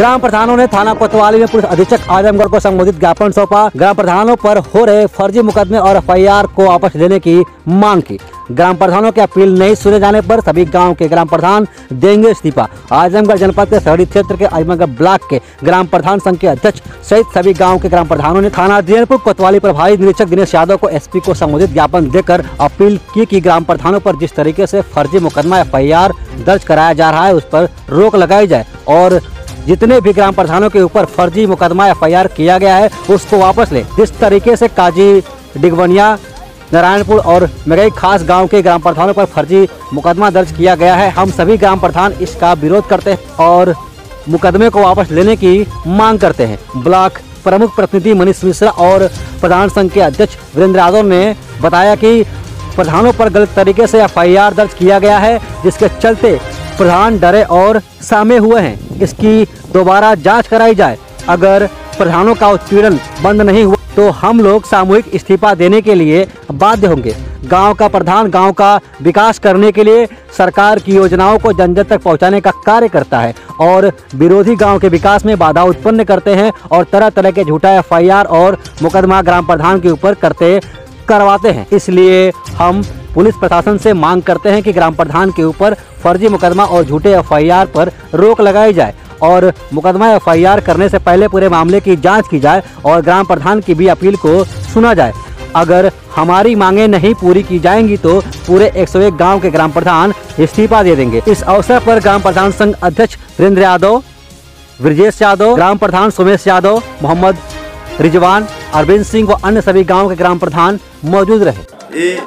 ग्राम प्रधानों ने थाना कोतवाली में पुलिस अधीक्षक आजमगढ़ को संबोधित ज्ञापन सौंपा। ग्राम प्रधानों पर हो रहे फर्जी मुकदमे और एफआईआर को वापस लेने की मांग की। ग्राम प्रधानों की अपील नहीं सुने जाने पर सभी गाँव के ग्राम प्रधान देंगे इस्तीफा। आजमगढ़ जनपद के शहरी क्षेत्र के आजमगढ़ ब्लॉक के ग्राम प्रधान संघ के अध्यक्ष सहित सभी गाँव के ग्राम प्रधानों ने थाना दियरपुर कोतवाली प्रभारी निरीक्षक दिनेश यादव को एसपी को संबोधित ज्ञापन देकर अपील की कि ग्राम प्रधानों पर जिस तरीके से फर्जी मुकदमा एफआईआर दर्ज कराया जा रहा है उस पर रोक लगाई जाए और जितने भी ग्राम प्रधानों के ऊपर फर्जी मुकदमा एफआईआर किया गया है, उसको वापस ले। जिस तरीके से काजी डिगवनिया, नारायणपुर और मेरई खास गाँव के ग्राम प्रधानों पर फर्जी मुकदमा दर्ज किया गया है, हम सभी ग्राम प्रधान इसका विरोध करते हैं और मुकदमे को वापस लेने की मांग करते हैं। ब्लॉक प्रमुख प्रतिनिधि मनीष मिश्रा और प्रधान संघ के अध्यक्ष वीरेंद्र यादव ने बताया कि प्रधानों पर गलत तरीके से एफआईआर दर्ज किया गया है, जिसके चलते प्रधान डरे और सामे हुए हैं। इसकी दोबारा जाँच कराई जाए। अगर प्रधानों का उत्पीड़न बंद नहीं हुआ तो हम लोग सामूहिक इस्तीफा देने के लिए बाध्य होंगे। गाँव का प्रधान गाँव का विकास करने के लिए सरकार की योजनाओं को जन जन तक पहुँचाने का कार्य करता है और विरोधी गाँव के विकास में बाधा उत्पन्न करते हैं और तरह तरह के झूठा एफआईआर और मुकदमा ग्राम प्रधान के ऊपर करते, करवाते हैं। इसलिए हम पुलिस प्रशासन से मांग करते हैं कि ग्राम प्रधान के ऊपर फर्जी मुकदमा और झूठे एफआईआर पर रोक लगाई जाए और मुकदमा एफआईआर करने से पहले पूरे मामले की जाँच की जाए और ग्राम प्रधान की भी अपील को सुना जाए। अगर हमारी मांगे नहीं पूरी की जाएँगी तो पूरे 101 गाँव के ग्राम प्रधान इस्तीफा दे देंगे। इस अवसर पर ग्राम प्रधान संघ अध्यक्ष वीरेंद्र यादव, ब्रजेश यादव, ग्राम प्रधान सुमेश यादव, मोहम्मद रिजवान, अरविंद सिंह व अन्य सभी गाँव के ग्राम प्रधान मौजूद रहे।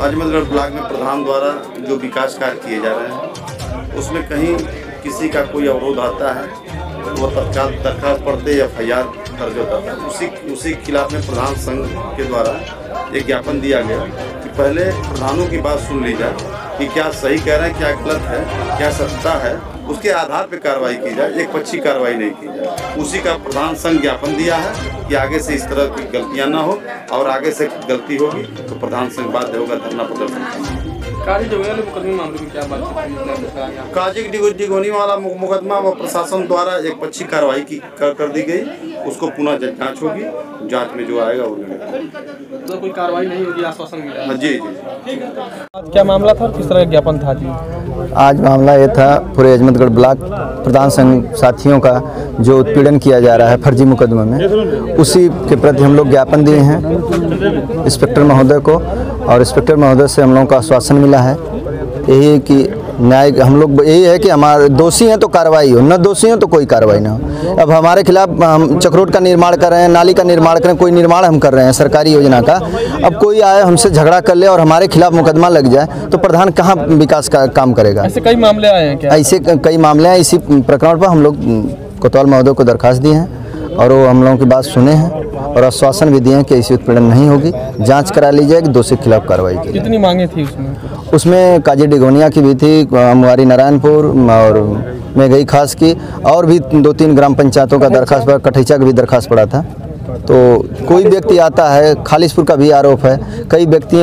ये अजमलगढ़ ब्लॉक में प्रधान द्वारा जो विकास कार्य किए जा रहे हैं, उसमें कहीं किसी का कोई अवरोध आता है तो वो तत्काल दरखास्त पड़ते एफ़ आई आर दर्ज होता है उसी उसी के खिलाफ में प्रधान संघ के द्वारा एक ज्ञापन दिया गया कि पहले प्रधानों की बात सुन ली जाए कि क्या सही कह रहे हैं, क्या गलत है, क्या सत्ता है उसके आधार पर कार्रवाई की जाए एक पक्षी कार्रवाई नहीं की जाए। उसी का प्रधान संघ ज्ञापन दिया है कि आगे से इस तरह की गलतियाँ ना हो और आगे से गलती होगी तो प्रधान संघ बाध्य होगा धरना प्रदर्शन करने कार्य जो है मुकदमे मामले में क्या बात काजी डिगो डिगोनी वाला मुकदमा व प्रशासन द्वारा एक पक्षी कार्रवाई की कर, कर दी गई। उसको पुनः जाँच होगी। जाँच में जो आएगा वो तो कोई कार्रवाई नहीं होगी आश्वासन मिला। हाँ, जी जी जी। क्या मामला था और किस तरह का ज्ञापन था जी? आज मामला ये था पूरे अजमतगढ़ ब्लॉक प्रधान संघ साथियों का जो उत्पीड़न किया जा रहा है फर्जी मुकदमे में। उसी के प्रति हम लोग ज्ञापन दिए हैं इंस्पेक्टर महोदय को और इंस्पेक्टर महोदय से हम लोगों का आश्वासन मिला है। यही कि न्याय हम लोग यही है कि हमारे दोषी हैं तो कार्रवाई हो न दोषी हैं तो कोई कार्रवाई ना हो। अब हमारे खिलाफ हम चक्रोट का निर्माण कर रहे हैं नाली का निर्माण कर रहे हैं कोई निर्माण हम कर रहे हैं सरकारी योजना का। अब कोई आए हमसे झगड़ा कर ले और हमारे खिलाफ मुकदमा लग जाए तो प्रधान कहाँ विकास का काम करेगा? ऐसे कई मामले आए हैं ऐसे कई मामले हैं इसी प्रकरण पर हम लोग कोतवाल महोदय को दरखास्त दी हैं। और वो हम लोगों की बात सुने हैं और आश्वासन भी दिए हैं कि ऐसी उत्पीड़न नहीं होगी। जाँच करा ली जाएगी दोषी के खिलाफ कार्रवाई की कितनी मांगे थी उसमें? उसमें काजी डिगोनिया की भी थी अमवारी नारायणपुर और मैं गई खास की और भी दो तीन ग्राम पंचायतों का दरखास्त पड़ा कठैचा का भी दरखास्त पड़ा था। तो कोई व्यक्ति आता है खालिशपुर का भी आरोप है कई व्यक्ति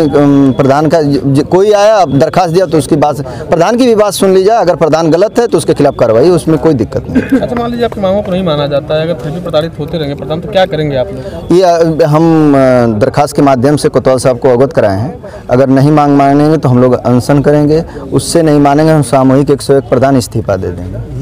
प्रधान का कोई आया दरखास्त दिया तो उसकी बात प्रधान की भी बात सुन ली जाए अगर प्रधान गलत है तो उसके खिलाफ कार्रवाई उसमें कोई दिक्कत नहीं। अच्छा मान लीजिए आपकी मांगों को नहीं माना जाता है अगर फिर भी प्रताड़ित होते रहेंगे प्रधान तो क्या करेंगे आप ये हम दरखास्त के माध्यम से कोतवाल साहब को अवगत कराए हैं। अगर नहीं मांग मानेंगे तो हम लोग अनशन करेंगे उससे नहीं मानेंगे हम सामूहिक एक सौ एक प्रधान इस्तीफा दे देंगे।